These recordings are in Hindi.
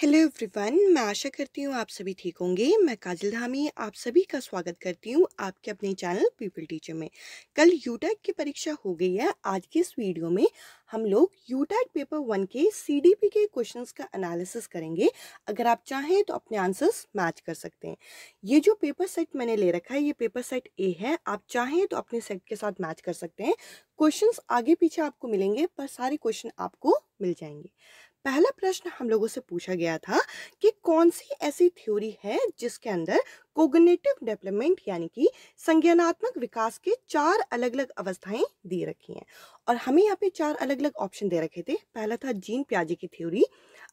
हेलो एवरीवन, मैं आशा करती हूँ आप सभी ठीक होंगे। मैं काजल धामी, आप सभी का स्वागत करती हूँ आपके अपने चैनल पीपल टीचर में। कल यूटैट की परीक्षा हो गई है। आज की इस वीडियो में हम लोग यूटैट पेपर वन के सीडीपी के क्वेश्चंस का एनालिसिस करेंगे। अगर आप चाहें तो अपने आंसर्स मैच कर सकते हैं। ये जो पेपर सेट मैंने ले रखा है, ये पेपर सेट ए है। आप चाहें तो अपने सेट के साथ मैच कर सकते हैं। क्वेश्चंस आगे पीछे आपको मिलेंगे, पर सारे क्वेश्चन आपको मिल जाएँगे। पहला प्रश्न हम लोगों से पूछा गया था कि कौन सी ऐसी थ्योरी है जिसके अंदर कोगनेटिव डेवलपमेंट यानी कि संज्ञानात्मक विकास के चार अलग अलग अवस्थाएँ दे रखी हैं? और हमें यहाँ पे चार अलग अलग ऑप्शन दे रखे थे। पहला था जीन प्याजे की थ्योरी,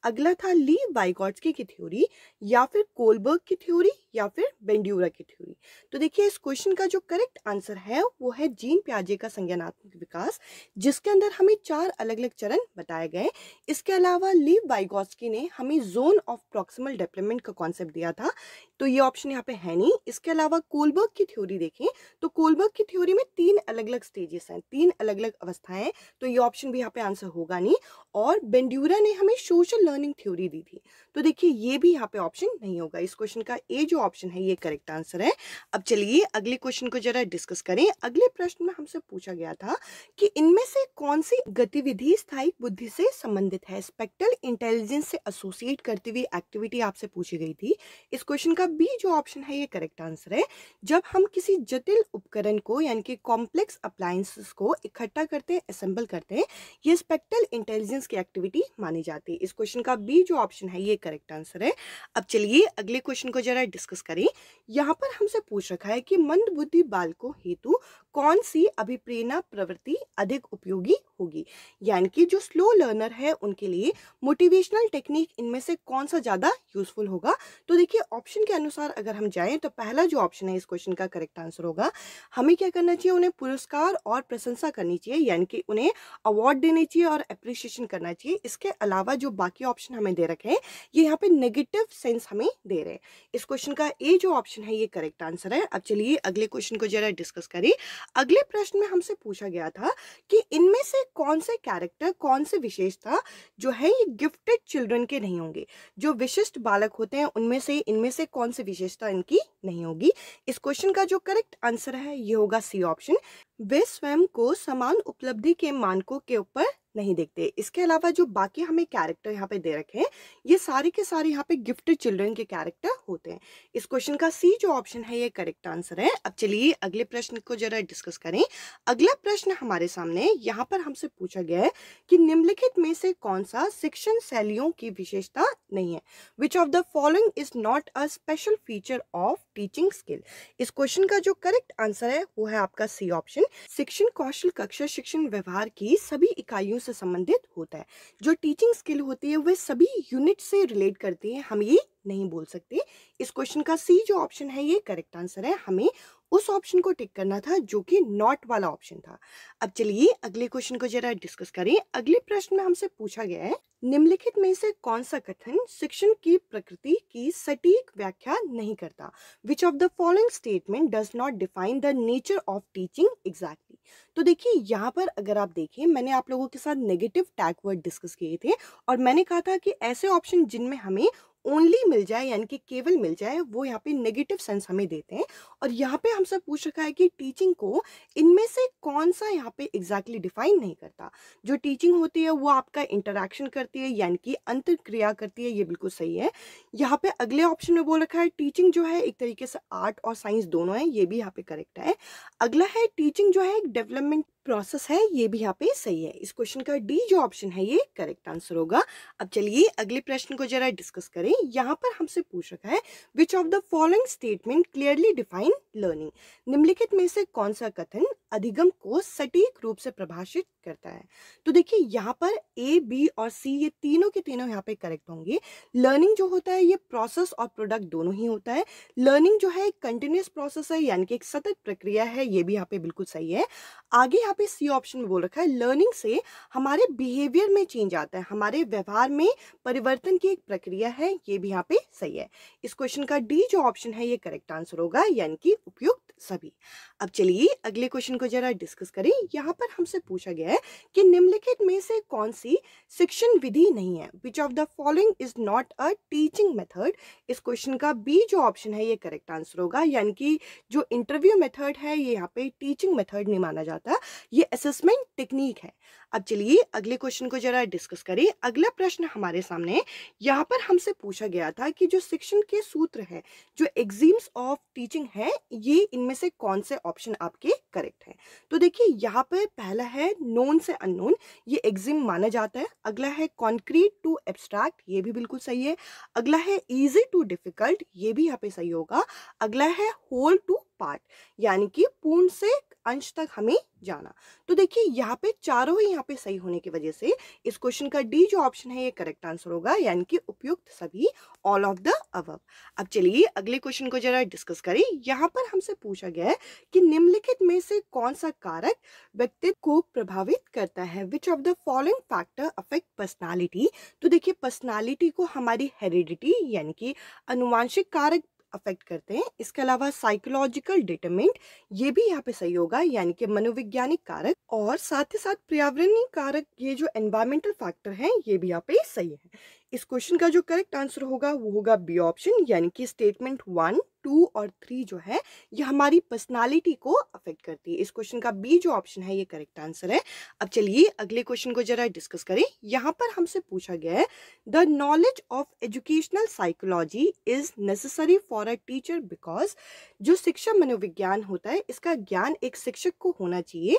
अगला था ली बाइगॉट्सकी की थ्योरी या फिर कोलबर्ग की थ्योरी या फिर बेंड्यूरा की थ्योरी। तो देखिए, इस क्वेश्चन का जो करेक्ट आंसर है, वो है जीन प्याजे का संज्ञानात्मक विकास, जिसके अंदर हमें चार अलग अलग चरण बताए गए इसके अलावा ली बाइगॉट्सकी ने हमें जोन ऑफ़ प्रॉक्सिमल डेवलपमेंट का कॉन्सेप्ट दिया था तो ये ऑप्शन यहाँ पे है नहीं। इसके अलावा कोलबर्ग की थ्योरी देखें तो कोलबर्ग की थ्योरी में तीन अलग अलग स्टेजेस हैं, तीन अलग अलग अवस्थाएँ तो ये ऑप्शन भी यहाँ पे आंसर होगा नहीं। और बेंड्यूरा ने हमें सोशल लर्निंग थ्योरी दी थी तो देखिए, ये भी यहाँ पे ऑप्शन नहीं होगा। इस क्वेश्चन का ए जो ऑप्शन है, ये करेक्ट आंसर है। अब चलिए अगले क्वेश्चन को जरा डिस्कस करें। अगले प्रश्न में हमसे पूछा गया था कि इनमें से कौन सी गतिविधि स्थायी बुद्धि से संबंधित है? स्पेक्ट्रल इंटेलिजेंस से एसोसिएट करती हुई एक्टिविटी आपसे पूछी गई थी। इस क्वेश्चन का बी जो ऑप्शन है, ये करेक्ट आंसर है। जब हम किसी जटिल उपकरण को, यानी कि कॉम्प्लेक्स अप्लायंसेस को इकट्ठा करते हैं असेंबल करते हैं, ये स्पेक्ट्रल इंटेलिजेंस की एक्टिविटी मानी जाती है। इस क्वेश्चन का बी जो ऑप्शन है, ये करेक्ट आंसर है। अब चलिए अगले क्वेश्चन को जरा डिस्कस करें। यहाँ पर हमसे पूछ रखा है कि मंद बुद्धि बालकों हेतु कौन सी अभिप्रेरणा प्रवृत्ति अधिक उपयोगी होगी? यानी कि जो स्लो लर्नर है, उनके लिए मोटिवेशनल टेक्निक इनमें से कौन सा ज़्यादा यूजफुल होगा? तो देखिए ऑप्शन के अनुसार अगर हम जाएँ तो पहला जो ऑप्शन है, इस क्वेश्चन का करेक्ट आंसर होगा। हमें क्या करना चाहिए? उन्हें पुरस्कार और प्रशंसा करनी चाहिए, यानी कि उन्हें अवार्ड देने चाहिए और अप्रिशिएशन करना चाहिए। इसके अलावा जो बाकी ऑप्शन हमें दे रखे हैं, ये यहाँ पे नेगेटिव सेंस हमें दे रहे हैं। इस क्वेश्चन का ए जो ऑप्शन है, ये करेक्ट आंसर है। अब चलिए, अगले क्वेश्चन को जरा डिस्कस करें। अगले प्रश्न में हमसे पूछा गया था कि इनमें से कौन से कैरेक्टर कौन से विशेषता जो है, ये गिफ्टेड चिल्ड्रन के नहीं होंगे? जो विशिष्ट बालक होते हैं, उनमें से, इनमें से कौन सी विशेषता इनकी नहीं होगी? इस क्वेश्चन का जो करेक्ट आंसर है, ये होगा सी ऑप्शन। वे स्वयं को समान उपलब्धि के मानकों के ऊपर नहीं देखते। इसके अलावा जो बाकी हमें कैरेक्टर यहाँ पे दे रखे हैं, ये सारे के सारे यहाँ पे गिफ्टेड चिल्ड्रन के कैरेक्टर होते हैं। इस क्वेश्चन का सी जो ऑप्शन है, ये करेक्ट आंसर है। अब चलिए अगले प्रश्न को जरा डिस्कस करें। अगला प्रश्न हमारे सामने यहाँ पर हमसे पूछा गया है कि निम्नलिखित में से कौन सा शिक्षण शैलियों की विशेषता नहीं है। Which of the following is not a special feature of teaching skill. इस क्वेश्चन का जो करेक्ट आंसर है, वो है आपका सी ऑप्शन। शिक्षण कौशल, कक्षा, शिक्षण व्यवहार की सभी इकाइयों से संबंधित होता है। जो टीचिंग स्किल होती है वह सभी यूनिट से रिलेट करती है। हम ये नहीं बोल सकते। इस क्वेश्चन का सी जो ऑप्शन है, ये करेक्ट आंसर है। हमें उस ऑप्शन को टिक करना था, जो कि नॉट वाला ऑप्शन था। अब चलिए अगले क्वेश्चन को जरा डिस्कस करें। अगले प्रश्न में हमसे पूछा गया है, निम्नलिखित में से कौन सा कथन शिक्षण की प्रकृति की सटीक व्याख्या नहीं करता? Which of the following statement does not define the nature of teaching exactly तो देखिए, यहाँ पर अगर आप देखें, मैंने आप लोगों के साथ नेगेटिव टैग वर्ड डिस्कस किए थे और मैंने कहा था कि ऐसे ऑप्शन जिनमें हमें ओनली मिल जाए, यानी कि केवल मिल जाए, वो यहाँ पे नेगेटिव सेंस हमें देते हैं। और यहाँ पे हमसे पूछ रखा है कि टीचिंग को इनमें से कौन सा यहाँ पे एग्जैक्टली exactly डिफाइन नहीं करता? जो टीचिंग होती है, वो आपका इंटरेक्शन करती है, यानी कि अंतर क्रिया करती है, ये बिल्कुल सही है। यहाँ पे अगले ऑप्शन में बोल रखा है टीचिंग जो है, एक तरीके से आर्ट और साइंस दोनों है, ये भी यहाँ पे करेक्ट है। अगला है टीचिंग जो है, एक डेवलपमेंट प्रोसेस है, ये भी यहाँ पे सही है। इस क्वेश्चन का डी जो ऑप्शन है, ये करेक्ट आंसर होगा। अब चलिए अगले प्रश्न को जरा डिस्कस करें। यहाँ पर हमसे पूछ रखा है which of the following statement clearly define learning निम्नलिखित में से कौन सा कथन अधिगम को सटीक रूप से प्रभाषित करता है। तो देखिए, यहाँ पर ए बी और सी ये तीनों के तीनों यहाँ पे करेक्ट होंगे। लर्निंग जो होता है, ये प्रोसेस और प्रोडक्ट दोनों ही होता है। लर्निंग जो है, एक कंटिन्यूस प्रोसेस है, यानी कि एक सतत प्रक्रिया है, ये भी यहाँ पे बिल्कुल सही है। आगे यहाँ पे सी ऑप्शन में बोल रखा है लर्निंग से हमारे बिहेवियर में चेंज आता है, हमारे व्यवहार में परिवर्तन की एक प्रक्रिया है, ये भी यहाँ पे सही है। इस क्वेश्चन का डी जो ऑप्शन है, ये करेक्ट आंसर होगा, यानी कि उपयुक्त सभी। अब चलिए अगले क्वेश्चन को जरा डिस्कस करें। यहाँ पर हमसे पूछा गया है कि निम्नलिखित में से कौन सी शिक्षण विधि नहीं है? Which of the following is not a teaching method इस क्वेश्चन का बी जो ऑप्शन है, ये करेक्ट आंसर होगा। यानी कि जो इंटरव्यू मेथड है, ये यहाँ पे टीचिंग मेथड नहीं माना जाता। ये असेसमेंट टेक्निक है। अब चलिए अगले क्वेश्चन को जरा डिस्कस करें। अगला प्रश्न हमारे सामने यहाँ पर हमसे पूछा गया था कि जो शिक्षण के सूत्र है, जो एग्जीम्स ऑफ़ टीचिंग है, ये इनमें से कौन से ऑप्शन आपके करेक्ट हैं? तो देखिए, यहाँ पे पहला है नोन से अननोन ये एग्जिम माना जाता है। अगला है कॉन्क्रीट टू एब्स्ट्रैक्ट ये भी बिल्कुल सही है। अगला है ईजी टू डिफ़िकल्ट ये भी यहाँ पे सही होगा। अगला है होल टू पार्ट यानी कि पूर्ण से अंश तक हमें जाना। तो देखिए, यहाँ पे चारों ही यहाँ पे सही होने की वजह से इस क्वेश्चन का डी जो ऑप्शन है, ये करेक्ट आंसर होगा, यानी कि उपयुक्त सभी ऑल ऑफ़ द अबव अब चलिए, अगले क्वेश्चन को जरा डिस्कस करें। यहाँ पर हमसे पूछा गया है कि निम्नलिखित में से कौन सा कारक व्यक्तित्व को प्रभावित करता है? Which of the following factor affect personality तो देखिए पर्सनैलिटी को हमारी हेरिडिटी यानी कि अनुवांशिक कारक अफेक्ट करते हैं। इसके अलावा साइकोलॉजिकल डिटरमेंट ये भी यहाँ पे सही होगा, यानी कि मनोविज्ञानिक कारक और साथ ही साथ पर्यावरणीय कारक, ये जो एनवायरमेंटल फैक्टर हैं, ये भी यहाँ पे सही है। इस क्वेश्चन का जो करेक्ट आंसर होगा, वो होगा बी ऑप्शन यानी कि स्टेटमेंट वन टू और थ्री जो है, ये हमारी पर्सनालिटी को अफेक्ट करती है। इस क्वेश्चन का बी जो ऑप्शन है, ये करेक्ट आंसर है। अब चलिए, अगले क्वेश्चन को जरा डिस्कस करें। यहाँ पर हमसे पूछा गया है the knowledge of educational psychology is necessary for a teacher because जो शिक्षा मनोविज्ञान होता है, इसका ज्ञान एक शिक्षक को होना चाहिए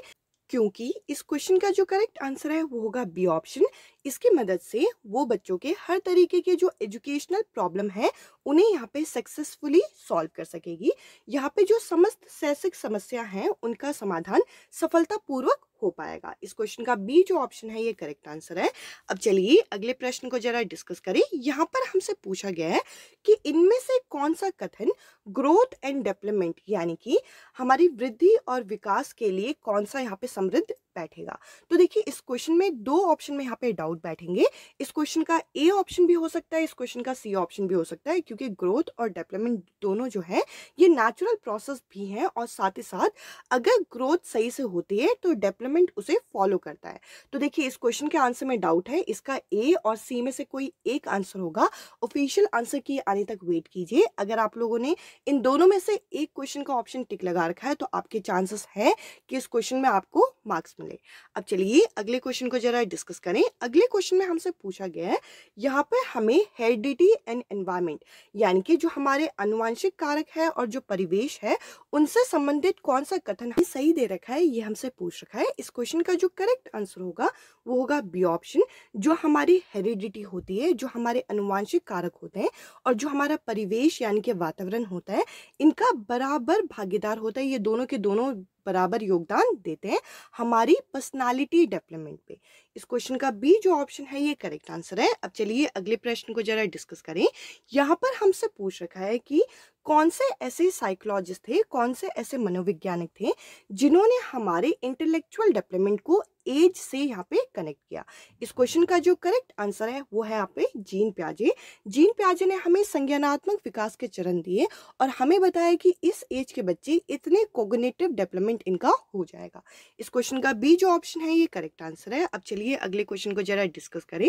क्योंकि इस क्वेश्चन का जो करेक्ट आंसर है, वो होगा बी ऑप्शन। इसकी मदद से वो बच्चों के हर तरीके के जो एजुकेशनल प्रॉब्लम है, उन्हें यहाँ पे सक्सेसफुली सॉल्व कर सकेगी। यहाँ पे जो समस्त शैक्षिक समस्या है, उनका समाधान सफलतापूर्वक हो पाएगा। इस क्वेश्चन का बी जो ऑप्शन है, ये करेक्ट आंसर है। अब चलिए अगले प्रश्न को जरा डिस्कस करें। यहाँ पर हमसे पूछा गया है कि इनमें से कौन सा कथन ग्रोथ एंड डेवलपमेंट यानी कि हमारी वृद्धि और विकास के लिए कौन सा यहाँ पे समृद्ध बैठेगा। तो देखिए, इस क्वेश्चन में दो ऑप्शन में यहाँ पे डाउट बैठेंगे। इस क्वेश्चन का ए ऑप्शन भी हो सकता है, इस क्वेश्चन का सी ऑप्शन भी हो सकता है, क्योंकि ग्रोथ और डेवलपमेंट दोनों जो है, ये नेचुरल प्रोसेस भी है और साथ ही साथ अगर ग्रोथ सही से होती है तो डेवलपमेंट उसे फॉलो करता है। तो देखिए, इस क्वेश्चन के आंसर में डाउट है, इसका ए और सी में से कोई एक आंसर होगा। ऑफिशियल आंसर की आने तक वेट कीजिए। अगर आप लोगों ने इन दोनों में से एक क्वेश्चन का ऑप्शन टिक लगा रखा है तो आपके चांसेस है कि इस क्वेश्चन में आपको मार्क्स मिले। अब चलिए अगले क्वेश्चन को जरा डिस्कस करें। अगले क्वेश्चन में हमसे पूछा गया है, यहाँ पर हमें हेरिडिटी एंड एनवायरमेंट यानी कि जो हमारे अनुवांशिक कारक है और जो परिवेश है, उनसे संबंधित कौन सा कथन हमें सही दे रखा है, ये हमसे पूछ रखा है। इस क्वेश्चन का जो करेक्ट आंसर होगा, वो होगा बी ऑप्शन, जो हमारी हेरिडिटी होती है, जो हमारे अनुवांशिक कारक होते हैं और जो हमारा परिवेश, यानी कि वातावरण होता है, इनका बराबर भागीदार होता है, ये दोनों के दोनों बराबर योगदान देते हैं हमारी पर्सनालिटी डेवलपमेंट पे। इस क्वेश्चन का बी जो ऑप्शन है ये करेक्ट आंसर है। अब चलिए अगले प्रश्न को जरा डिस्कस करें। यहाँ पर हमसे पूछ रखा है कि कौन से ऐसे साइकोलॉजिस्ट थे, कौन से ऐसे मनोवैज्ञानिक थे, जिन्होंने हमारे इंटेलेक्चुअल डेवलपमेंट को एज से यहाँ पे कनेक्ट किया? इस क्वेश्चन का जो करेक्ट आंसर है वो है यहाँ पे जीन प्याजे। जीन प्याजे ने हमें संज्ञानात्मक विकास के चरण दिए और हमें बताया कि इस एज के बच्चे इतने कोगनेटिव डेवलपमेंट इनका हो जाएगा। इस क्वेश्चन का बी जो ऑप्शन है ये करेक्ट आंसर है। अब चलिए अगले क्वेश्चन को जरा डिस्कस करें।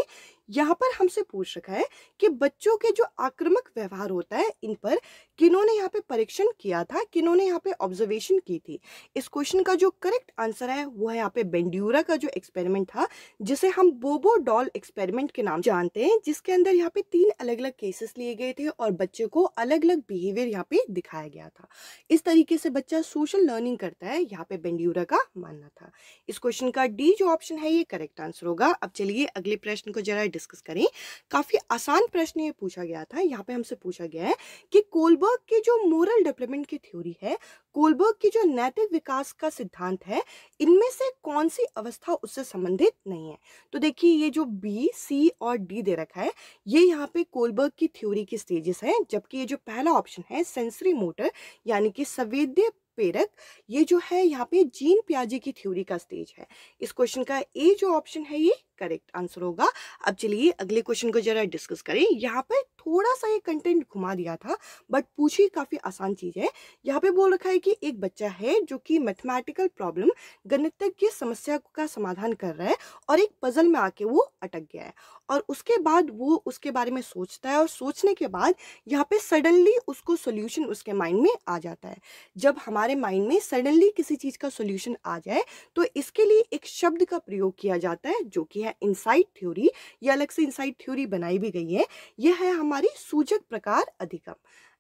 यहाँ पर हमसे पूछ रखा है कि बच्चों के जो आक्रमक व्यवहार होता है, इन पर किन्होंने यहाँ पे परीक्षण किया था, किन्होंने यहाँ पे ऑब्जर्वेशन की थी? इस क्वेश्चन का जो करेक्ट आंसर है, वो है यहाँ पे बेंड्यूरा का जो एक्सपेरिमेंट था, जिसे हम बोबो डॉल एक्सपेरिमेंट के नाम जानते हैं, जिसके अंदर यहाँ पे तीन अलग अलग केसेस लिए गए थे और बच्चे को अलग अलग बिहेवियर यहाँ पे दिखाया गया था। इस तरीके से बच्चा सोशल लर्निंग करता है, यहाँ पे बेंड्यूरा का मानना था। इस क्वेश्चन का डी जो ऑप्शन है, ये करेक्ट आंसर होगा। अब चलिए अगले प्रश्न को जरा डिस्कस करें। काफ़ी आसान प्रश्न ये पूछा गया था, यहाँ पे हमसे पूछा गया है कि कोलबर्ग की जो मोरल डेवलपमेंट की थ्योरी है, कोलबर्ग की जो नैतिक विकास का सिद्धांत है, इनमें से कौन सी अवस्था उससे संबंधित नहीं है? तो देखिए, ये जो बी सी और डी दे रखा है, ये यहाँ पे कोलबर्ग की थ्योरी की स्टेजेस हैं, जबकि ये जो पहला ऑप्शन है सेंसरी मोटर यानी कि संवेद्य प्रेरक, ये जो है यहाँ पे जीन प्याजे की थ्योरी का स्टेज है। इस क्वेश्चन का ए जो ऑप्शन है ये? करेक्ट आंसर होगा। अब चलिए अगले क्वेश्चन को जरा डिस्कस करें। यहाँ पे थोड़ा सा ये कंटेंट घुमा दिया था, बट पूछी काफ़ी आसान चीज़ है। यहाँ पे बोल रखा है कि एक बच्चा है जो कि मैथमेटिकल प्रॉब्लम गणितज्ञ समस्या का समाधान कर रहा है और एक पजल में आके वो अटक गया है और उसके बाद वो उसके बारे में सोचता है और सोचने के बाद यहाँ पे सडनली उसको सोल्यूशन उसके माइंड में आ जाता है। जब हमारे माइंड में सडनली किसी चीज़ का सोल्यूशन आ जाए तो इसके लिए एक शब्द का प्रयोग किया जाता है जो कि इनसाइट थ्योरी या अलग से इनसाइट थ्योरी बनाई भी गई है। यह है हमारी सूचक प्रकार अधिगम।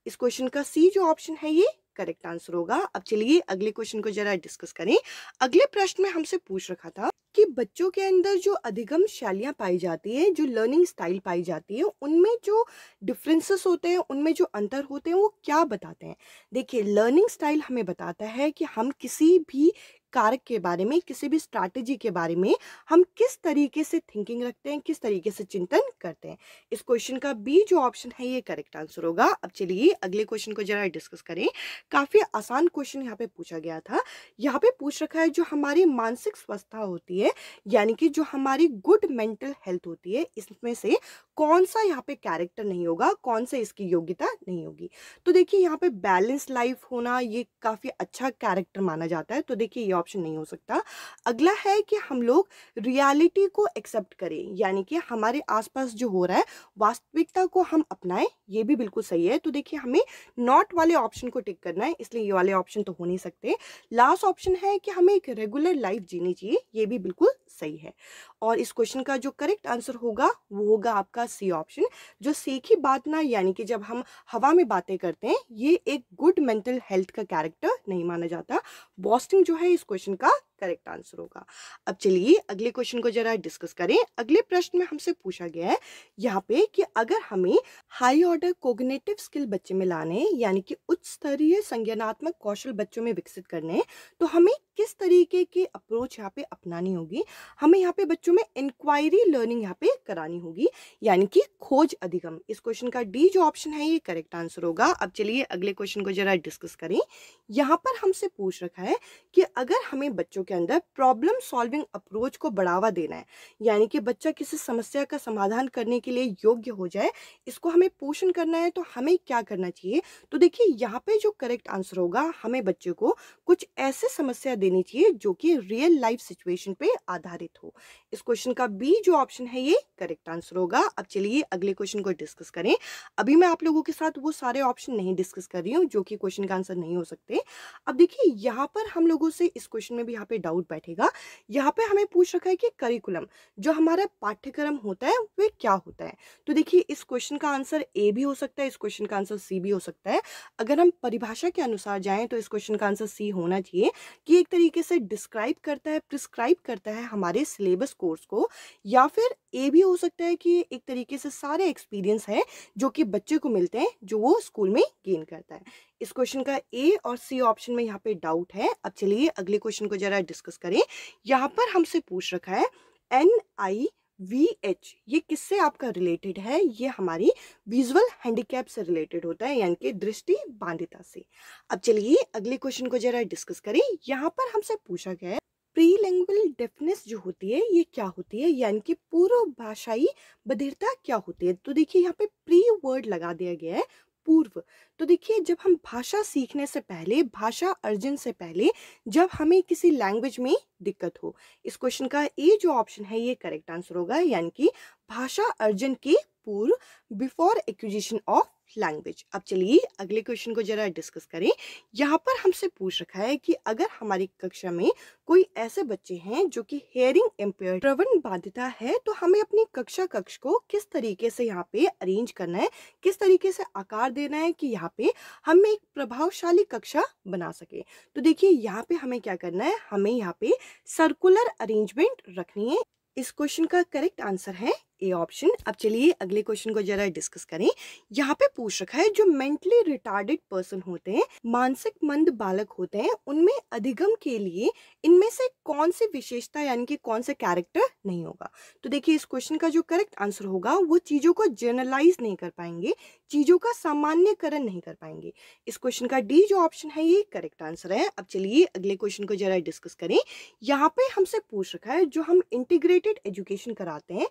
इस क्वेश्चन का सी जो ऑप्शन है ये करेक्ट आंसर होगा। अब चलिए अगले क्वेश्चन को जरा डिस्कस करें। अगले प्रश्न में हमसे पूछ रखा था कि बच्चों के अंदर जो अधिगम शैलियाँ पाई जाती है, जो लर्निंग स्टाइल पाई जाती है, उनमें जो डिफरेंसेस होते हैं, उनमें जो अंतर होते हैं, वो क्या बताते हैं? देखिए लर्निंग स्टाइल हमें बताता है कि हम किसी भी कारक के बारे में, किसी भी स्ट्रैटेजी के बारे में हम किस तरीके से थिंकिंग रखते हैं, किस तरीके से चिंतन करते हैं। इस क्वेश्चन का बी जो ऑप्शन है, ये करेक्ट आंसर होगा। अब चलिए अगले क्वेश्चन को जरा डिस्कस करें। काफ़ी आसान क्वेश्चन यहाँ पे पूछा गया था। यहाँ पे पूछ रखा है जो हमारी मानसिक स्वस्थता होती है, यानी कि जो हमारी गुड मेंटल हेल्थ होती है, इसमें से कौन सा यहाँ पे कैरेक्टर नहीं होगा, कौन सा इसकी योग्यता नहीं होगी। तो देखिए, यहाँ पे बैलेंस लाइफ होना ये काफ़ी अच्छा कैरेक्टर माना जाता है तो देखिए ये ऑप्शन नहीं हो सकता। अगला है कि हम लोग रियलिटी को एक्सेप्ट करें, यानी कि हमारे आसपास जो हो रहा है, वास्तविकता को हम अपनाएँ, ये भी बिल्कुल सही है। तो देखिए, हमें नॉट वाले ऑप्शन को टिक करना है, इसलिए ये वाले ऑप्शन तो हो नहीं सकते। लास्ट ऑप्शन है कि हमें एक रेगुलर लाइफ जीनी चाहिए, ये भी बिल्कुल सही है। और इस क्वेश्चन का जो करेक्ट आंसर होगा, वो होगा आपका सी ऑप्शन। जो सीखी बात ना, यानी कि जब हम हवा में बातें करते हैं, ये एक गुड मेंटल हेल्थ का कैरेक्टर नहीं माना जाता। बॉस्टिंग जो है इस क्वेश्चन का करेक्ट आंसर होगा। अब चलिए अगले क्वेश्चन को जरा डिस्कस करें। अगले प्रश्न में हमसे पूछा गया है, यहाँ पे कि अगर हमें हाई ऑर्डर कोग्नेटिव स्किल बच्चे में लाने यानी कि उच्च स्तरीय संज्ञानात्मक कौशल बच्चों में विकसित करने तो हमें किस तरीके की अप्रोच यहाँ पे अपनानी होगी? हमें यहाँ पे बच्चों में इंक्वायरी लर्निंग यहाँ पे करानी होगी, यानी कि खोज अधिगम। इस क्वेश्चन का डी जो ऑप्शन है, ये करेक्ट आंसर होगा। अब चलिए अगले क्वेश्चन को जरा डिस्कस करें। यहाँ पर हमसे पूछ रखा है कि अगर हमें बच्चों के अंदर प्रॉब्लम सॉल्विंग अप्रोच को बढ़ावा देना है। यानी कि बच्चा किसी समस्या का समाधान करने के लिए योग्य हो जाए, इसको हमें पोषण करना है तो हमें क्या करना चाहिए? तो देखिए, यहाँ पे जो करेक्ट आंसर होगा, हमें बच्चे को कुछ ऐसे समस्या देनी चाहिए, जो कि रियल लाइफ सिचुएशन पे आधारित हो। इस क्वेश्चन का बी जो ऑप्शन है, ये करेक्ट आंसर होगा। अब चलिए अगले क्वेश्चन को डिस्कस करें। अभी मैं आप लोगों के साथ वो सारे ऑप्शन नहीं डिस्कस कर रही हूँ, जो कि क्वेश्चन का आंसर नहीं हो सकते। अब देखिए, यहाँ पर हम लोगों से इस क्वेश्चन में भी यहाँ पे डाउट बैठेगा। यहाँ पे हमें पूछ रखा है कि करिकुलम जो हमारा पाठ्यक्रम होता है, वे क्या होता है? तो देखिए, इस क्वेश्चन का आंसर ए भी हो सकता है, इस क्वेश्चन का आंसर सी भी हो सकता है। अगर हम परिभाषा के अनुसार जाएँ तो इस क्वेश्चन का आंसर सी होना चाहिए कि एक तरीके से डिस्क्राइब करता है प्रिस्क्राइब करता है हमारे सिलेबस कोर्स को, या फिर ए भी हो सकता है कि एक तरीके से सारे एक्सपीरियंस है, जो कि बच्चे को मिलते हैं, जो वो स्कूल में गेन करता है। इस क्वेश्चन का ए और सी ऑप्शन में यहाँ पे डाउट है। अब चलिए अगले क्वेश्चन को जरा डिस्कस करें। यहाँ पर हमसे पूछ रखा है, एन आई वी एच, ये किससे आपका रिलेटेड है? ये हमारी विजुअल हैंडीकैप से रिलेटेड होता है, यानी कि दृष्टि बांधिता से। अब चलिए अगले क्वेश्चन को जरा डिस्कस करें। यहाँ पर हमसे पूछा गया है प्रीलैंग्वेज डेफनेस जो होती है, ये क्या होती है? यानी कि पूर्व भाषाई बधिरता क्या होती है? तो देखिए यहाँ पे प्री वर्ड लगा दिया गया है पूर्व। तो देखिए, जब हम भाषा सीखने से पहले, भाषा अर्जन से पहले, जब हमें किसी लैंग्वेज में दिक्कत हो, इस क्वेश्चन का ए जो ऑप्शन है, ये करेक्ट आंसर होगा, यानी कि भाषा अर्जन के पूर्व बिफोर एक्विजिशन ऑफ़ लैंग्वेज अब चलिए अगले क्वेश्चन को जरा डिस्कस करें। यहाँ पर हमसे पूछ रखा है कि अगर हमारी कक्षा में कोई ऐसे बच्चे हैं जो कि हेयरिंग एम्पेयर प्रवण बाध्यता है तो हमें अपनी कक्षा कक्ष को किस तरीके से यहाँ पे अरेंज करना है? किस तरीके से आकार देना है कि यहाँ पे हम एक प्रभावशाली कक्षा बना सके? तो देखिए, यहाँ पे हमें क्या करना है? हमें यहाँ पे सर्कुलर अरेंजमेंट रखनी है। इस क्वेश्चन का करेक्ट आंसर है ए ऑप्शन। अब चलिए अगले क्वेश्चन को जरा डिस्कस करें। यहाँ पे पूछ रखा है, जो मेंटली रिटार्डेड पर्सन होते हैं, मानसिक मंद बालक होते हैं, उनमें अधिगम के लिए इनमें से कौन सी विशेषता यानी कि कौन सा कैरेक्टर नहीं होगा? तो देखिए, इस क्वेश्चन का जो करेक्ट आंसर होगा, वो चीज़ों को जर्नलाइज नहीं कर पाएँगे, चीज़ों का सामान्यकरण नहीं कर पाएँगे। इस क्वेश्चन का डी जो ऑप्शन है, ये करेक्ट आंसर है। अब चलिए अगले क्वेश्चन को जरा डिस्कस करें। यहाँ पे हमसे पूछ रखा है, जो हम इंटीग्रेटेड एजुकेशन कराते हैं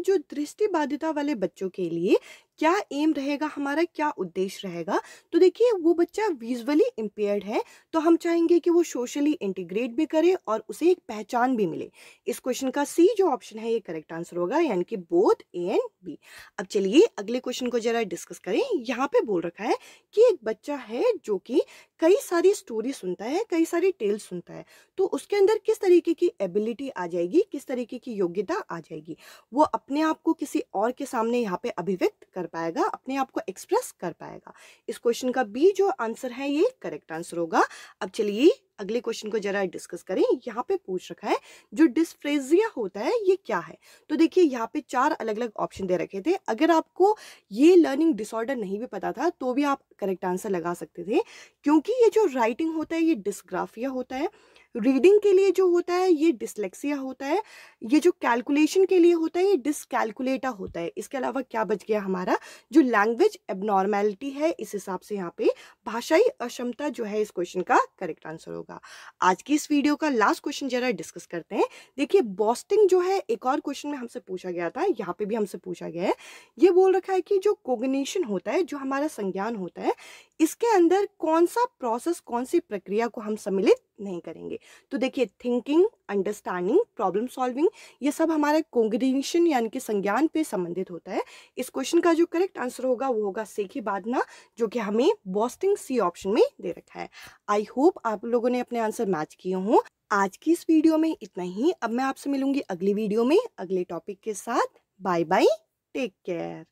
जो दृष्टि बाधिता वाले बच्चों के लिए क्या एम रहेगा हमारा, क्या उद्देश्य रहेगा? तो देखिए, वो बच्चा विजुअली इम्पेयर्ड है तो हम चाहेंगे कि वो सोशली इंटीग्रेट भी करे और उसे एक पहचान भी मिले। इस क्वेश्चन का सी जो ऑप्शन है, ये करेक्ट आंसर होगा, यानी कि बोथ ए एंड बी अब चलिए, अगले क्वेश्चन को जरा डिस्कस करें। यहाँ पे बोल रखा है कि एक बच्चा है जो कि कई सारी स्टोरी सुनता है, कई सारी टेल्स सुनता है तो उसके अंदर किस तरीके की एबिलिटी आ जाएगी, किस तरीके की योग्यता आ जाएगी? वो अपने आप को किसी और के सामने यहाँ पे अभिव्यक्त कर पाएगा, अपने आप को एक्सप्रेस कर पाएगा। इस क्वेश्चन का बी जो आंसर है, ये करेक्ट आंसर होगा। अब चलिए, अगले क्वेश्चन को जरा डिस्कस करें। यहाँ पे पूछ रखा है, जो डिस्फ्रेजिया होता है, ये क्या है? तो देखिए, यहाँ पे चार अलग अलग ऑप्शन दे रखे थे। अगर आपको ये लर्निंग डिसऑर्डर नहीं भी पता था तो भी आप करेक्ट आंसर लगा सकते थे। क्योंकि ये जो राइटिंग होता है, ये डिस्ग्राफिया होता है। रीडिंग के लिए जो होता है, ये डिसलेक्सिया होता है, ये जो कैलकुलेशन के लिए होता है, ये डिसकैलकुलेटा होता है। इसके अलावा क्या बच गया हमारा? जो लैंग्वेज एबनॉर्मेलिटी है, इस हिसाब से यहाँ पे भाषाई अक्षमता जो है, इस क्वेश्चन का करेक्ट आंसर होगा। आज की इस वीडियो का लास्ट क्वेश्चन जरा डिस्कस करते हैं। देखिए बॉस्टिंग जो है, एक और क्वेश्चन में हमसे पूछा गया था, यहाँ पे भी हमसे पूछा गया है। ये बोल रखा है कि जो कोगनेशन होता है, जो हमारा संज्ञान होता है इसके अंदर कौन सा प्रोसेस कौन सी प्रक्रिया को हम सम्मिलित नहीं करेंगे? तो देखिए थिंकिंग अंडरस्टैंडिंग प्रॉब्लम सॉल्विंग ये सब हमारे कोग्निशन यानी कि संज्ञान पे संबंधित होता है। इस क्वेश्चन का जो करेक्ट आंसर होगा, वो होगा सेखी बादना जो कि हमें बॉस्टिंग सी ऑप्शन में दे रखा है। आई होप आप लोगों ने अपने आंसर मैच किए हों। आज की इस वीडियो में इतना ही। अब मैं आपसे मिलूँगी अगली वीडियो में, अगले टॉपिक के साथ। Bye bye take care